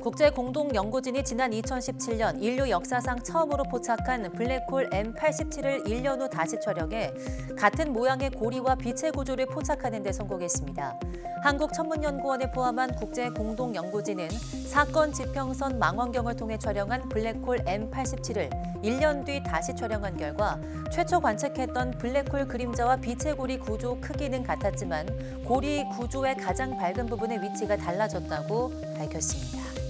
국제공동연구진이 지난 2017년 인류 역사상 처음으로 포착한 블랙홀 M87을 1년 후 다시 촬영해 같은 모양의 고리와 빛의 구조를 포착하는 데 성공했습니다. 한국천문연구원을 포함한 국제공동연구진은 사건 지평선 망원경을 통해 촬영한 블랙홀 M87을 1년 뒤 다시 촬영한 결과 최초 관측했던 블랙홀 그림자와 빛의 고리 구조 크기는 같았지만 고리 구조의 가장 밝은 부분의 위치가 달라졌다고 밝혔습니다.